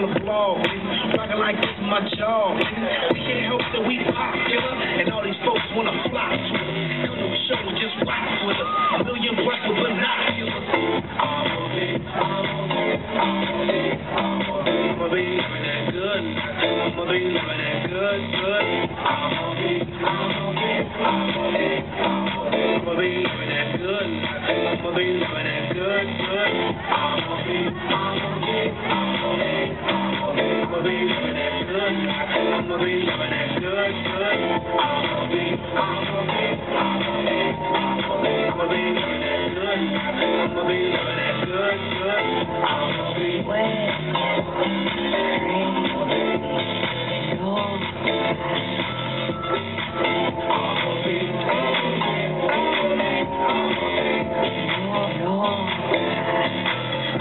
on the? Rockin' like this my. We can't help that we popular, and all these folks wanna flock to us. Come a show, just rock with us. A million breaths with be, I'ma be, I'ma be living that good. Living that good, I'ma be, I'ma be, I'ma be living that good. I'ma be living that good, good. I'ma be, I'ma be,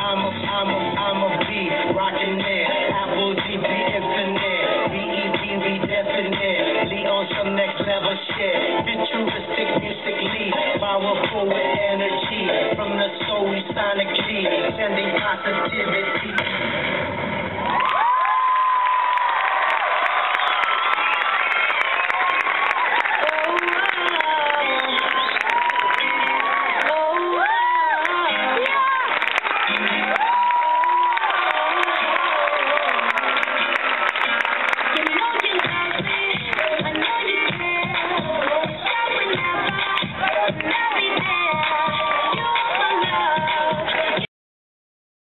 I'm a, I'm a, I'm a B, rockin' there. Some next level shit. Futuristic musically, powerful with energy. From the soul we sonically, sending positivity.